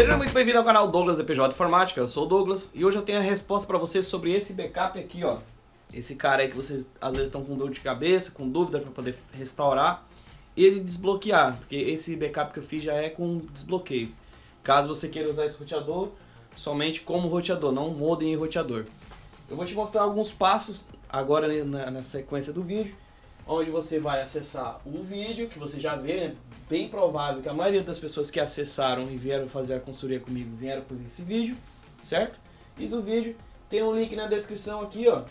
Seja muito bem-vindo ao canal Douglas EPJ Informática, eu sou o Douglas e hoje eu tenho a resposta para vocês sobre esse backup aqui, ó. Esse cara aí que vocês às vezes estão com dor de cabeça, com dúvida para poder restaurar e ele desbloquear, porque esse backup que eu fiz já é com desbloqueio. Caso você queira usar esse roteador somente como roteador, não modem e roteador. Eu vou te mostrar alguns passos agora na sequência do vídeo onde você vai acessar o vídeo, que você já vê, né? bem provável que a maioria das pessoas que acessaram e vieram fazer a consultoria comigo vieram por esse vídeo, certo? E do vídeo tem um link na descrição aqui, ó,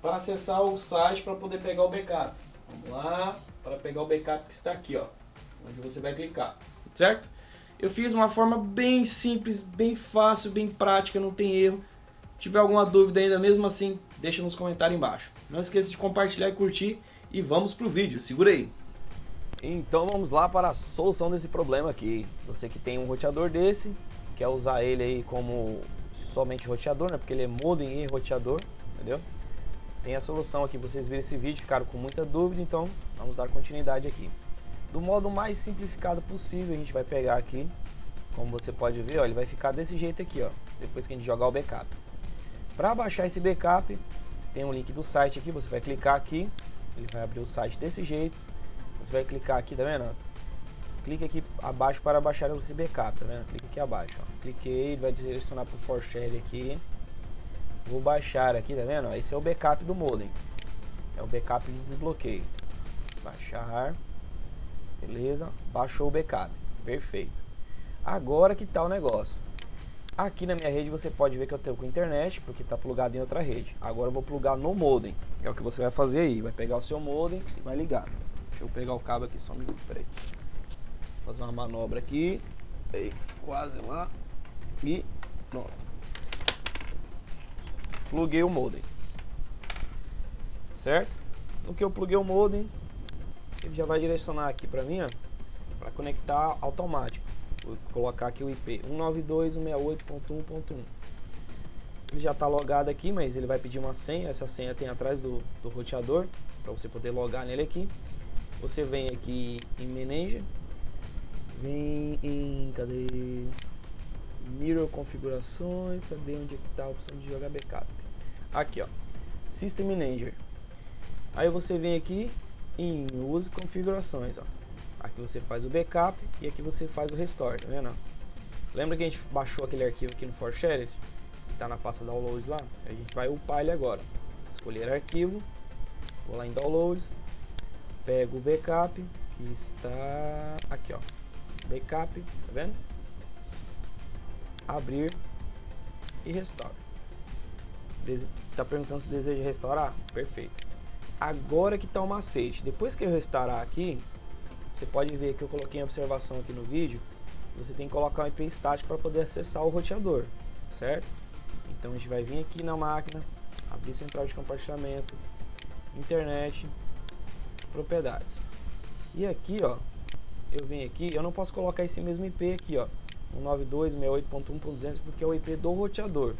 para acessar o site para poder pegar o backup. Vamos lá, para pegar o backup que está aqui, ó, onde você vai clicar, certo? Eu fiz uma forma bem simples, bem fácil, bem prática, não tem erro. Se tiver alguma dúvida ainda mesmo assim, deixa nos comentários embaixo. Não esqueça de compartilhar e curtir e vamos pro vídeo, segura aí. Então vamos lá para a solução desse problema aqui. Você que tem um roteador desse, quer usar ele aí como somente roteador, né? Porque ele é modem e roteador, entendeu? Tem a solução aqui, vocês viram esse vídeo, ficaram com muita dúvida, então vamos dar continuidade aqui. Do modo mais simplificado possível, a gente vai pegar aqui, como você pode ver, ó, ele vai ficar desse jeito aqui, ó, depois que a gente jogar o backup. Para baixar esse backup, tem um link do site aqui, você vai clicar aqui, ele vai abrir o site desse jeito. Você vai clicar aqui, tá vendo? Clique aqui abaixo para baixar esse backup, tá vendo? Clique aqui abaixo, ó. Cliquei, ele vai direcionar para o ForShare aqui. Vou baixar aqui, tá vendo? Esse é o backup do modem. É o backup de desbloqueio. Baixar. Beleza? Baixou o backup. Perfeito. Agora que tá o negócio. Aqui na minha rede você pode ver que eu tenho com internet, porque está plugado em outra rede. Agora eu vou plugar no modem. É o que você vai fazer aí. Vai pegar o seu modem e vai ligar. Deixa eu pegar o cabo aqui só um minuto, peraí. Fazer uma manobra aqui. Aí, quase lá. E pronto. Pluguei o modem. Certo? No que eu pluguei o modem, ele já vai direcionar aqui para mim, ó, para conectar automático. Vou colocar aqui o IP 192.168.1.1 Ele já está logado aqui, mas ele vai pedir uma senha. Essa senha tem atrás do, do roteador para você poder logar nele aqui. Você vem aqui em Manager, vem em cadê? Mirror configurações, cadê onde está a opção de jogar backup? Aqui ó, System Manager. Aí você vem aqui em Use configurações, ó. Aqui você faz o backup e aqui você faz o restore, tá vendo? Lembra que a gente baixou aquele arquivo aqui no ForShared? Que tá na pasta downloads lá? A gente vai upar ele agora. Escolher arquivo, vou lá em downloads, pego o backup que está aqui ó. Backup, tá vendo? Abrir e restore. Está perguntando se deseja restaurar? Perfeito. Agora que está o macete. Depois que eu restaurar aqui, você pode ver que eu coloquei em observação aqui no vídeo, você tem que colocar um IP estático para poder acessar o roteador, certo? Então a gente vai vir aqui na máquina, abrir central de compartilhamento, internet, propriedades. E aqui, ó, eu venho aqui, eu não posso colocar esse mesmo IP aqui, ó, 192.68.1.200 porque é o IP do roteador.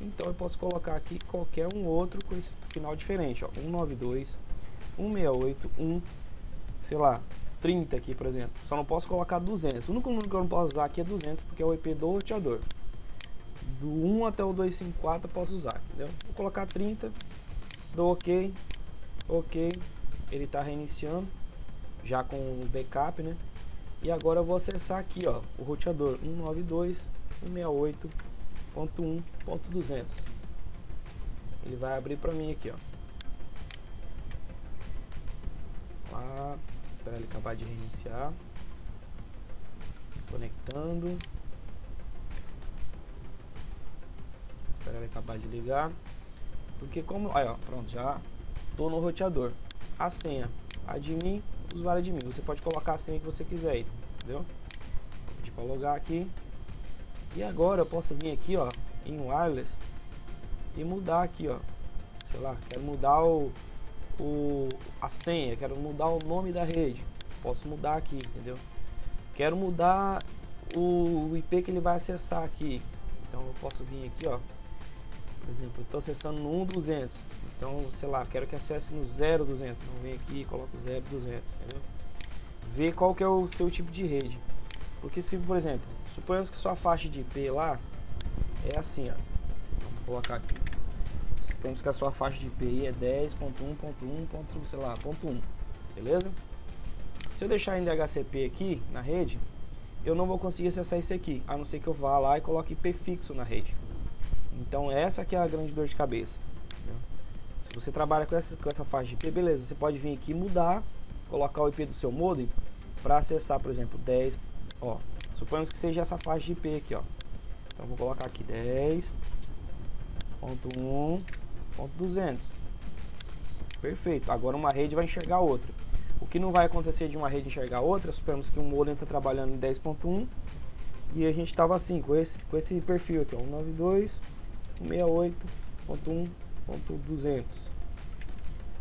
Então eu posso colocar aqui qualquer um outro com esse final diferente, ó, 192, 168, sei lá, 30 aqui, por exemplo. Só não posso colocar 200. O único número que eu não posso usar aqui é 200, porque é o IP do roteador. Do 1 até o 254 eu posso usar, entendeu? Vou colocar 30, dou OK, OK, ele está reiniciando, já com o backup, né? E agora eu vou acessar aqui, ó, o roteador 192.168.1.200. Ele vai abrir para mim aqui, ó. Lá, esperar ele acabar de reiniciar. Conectando. Esperar ele acabar de ligar. Porque como... Aí, ó, pronto, já tô no roteador. A senha, admin, usuário admin. Você pode colocar a senha que você quiser aí, entendeu? Vou para logar aqui. E agora eu posso vir aqui, ó, em wireless e mudar aqui, ó. Sei lá, quero mudar o o, a senha, quero mudar o nome da rede, posso mudar aqui, entendeu? Quero mudar o, IP que ele vai acessar aqui, então eu posso vir aqui, ó, por exemplo, estou acessando no 1200, então, sei lá, quero que acesse no 0200, então vem aqui e coloco 0200, entendeu? Ver qual que é o seu tipo de rede. Porque se, por exemplo, suponhamos que sua faixa de IP lá é assim, ó. Vamos colocar aqui. Suponhamos que a sua faixa de IP é 10.1.1. sei lá, ponto 1. Beleza? Se eu deixar em DHCP aqui na rede, eu não vou conseguir acessar isso aqui, a não ser que eu vá lá e coloque IP fixo na rede. Então essa que é a grande dor de cabeça. Entendeu? Se você trabalha com essa, com essa faixa de IP, beleza, você pode vir aqui mudar, colocar o IP do seu modem para acessar, por exemplo, 10, ó, suponhamos que seja essa faixa de IP aqui, ó. Então vou colocar aqui 10.1.200. Perfeito. Agora uma rede vai enxergar outra. O que não vai acontecer de uma rede enxergar outra, suponhamos que um modem está trabalhando em 10.1 e a gente estava assim, com esse, com esse perfil aqui, ó, 192.168.1.200.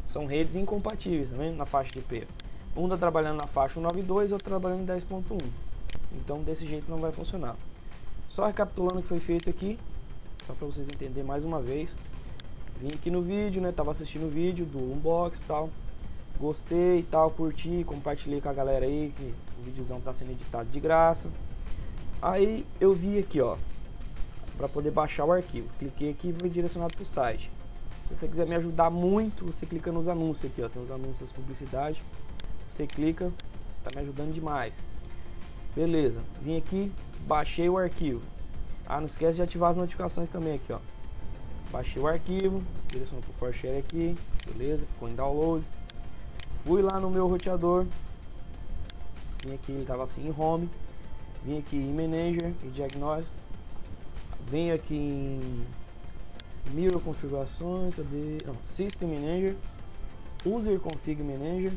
São redes incompatíveis, tá vendo? Na faixa de IP. Um está trabalhando na faixa 192, outro trabalhando em 10.1. Então desse jeito não vai funcionar. Só recapitulando o que foi feito aqui, só para vocês entenderem mais uma vez. Vim aqui no vídeo, né? Tava assistindo o vídeo do unbox e tal. Gostei e tal, curti, compartilhei com a galera aí que o videozão tá sendo editado de graça. Aí eu vi aqui, ó, para poder baixar o arquivo. Cliquei aqui e foi direcionado para o site. Se você quiser me ajudar muito, você clica nos anúncios aqui, ó, tem os anúncios publicidade. Você clica, tá me ajudando demais. Beleza, vim aqui, baixei o arquivo. Ah, não esquece de ativar as notificações também aqui, ó. Baixei o arquivo, direcionou pro ForShare aqui, beleza, ficou em downloads. Fui lá no meu roteador, vim aqui, ele tava assim em home, vim aqui em Manager e Diagnosis, venho aqui em Mirror configurações, cadê? Não, System Manager, User Config Manager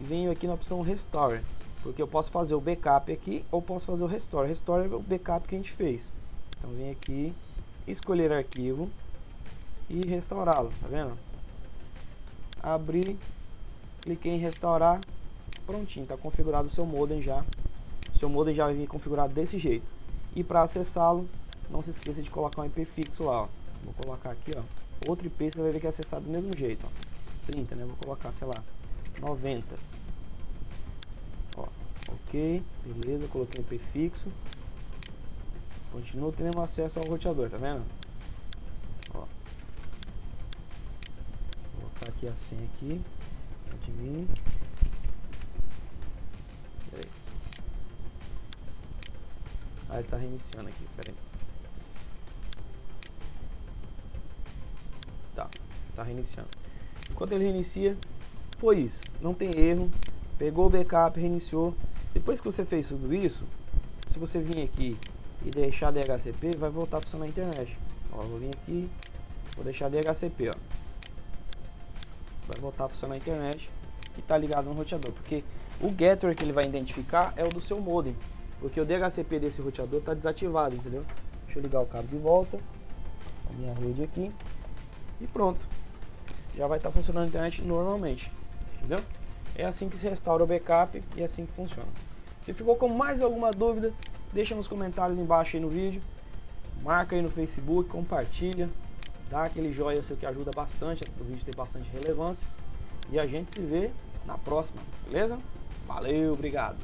e venho aqui na opção Restore. Porque eu posso fazer o backup aqui ou posso fazer o restore. Restore é o backup que a gente fez. Então vem aqui, escolher arquivo e restaurá-lo, tá vendo? Abrir, cliquei em restaurar, prontinho, está configurado o seu modem já. O seu modem já vai vir configurado desse jeito. E para acessá-lo, não se esqueça de colocar um IP fixo lá, ó. Vou colocar aqui, ó. Outro IP você vai ver que é acessado do mesmo jeito, ó. 30, né? Vou colocar, sei lá, 90 ok, beleza, coloquei um IP fixo. Continuo tendo acesso ao roteador, tá vendo? Ó. Vou colocar aqui a senha aqui. Admin. Peraí. Ah, ele tá reiniciando aqui, peraí. Tá, tá reiniciando. Enquanto ele reinicia, foi isso. Não tem erro. Pegou o backup, reiniciou. Depois que você fez tudo isso, se você vir aqui e deixar DHCP, vai voltar a funcionar a internet. Ó, vou vir aqui, vou deixar DHCP, ó. Vai voltar a funcionar a internet que está ligado no roteador, porque o gateway que ele vai identificar é o do seu modem, porque o DHCP desse roteador está desativado, entendeu? Deixa eu ligar o cabo de volta, a minha rede aqui e pronto. Já vai estar tá funcionando a internet normalmente, entendeu? É assim que se restaura o backup e é assim que funciona. Se ficou com mais alguma dúvida, deixa nos comentários embaixo aí no vídeo. Marca aí no Facebook, compartilha, dá aquele joinha seu que ajuda bastante o vídeo ter bastante relevância. E a gente se vê na próxima, beleza? Valeu, obrigado!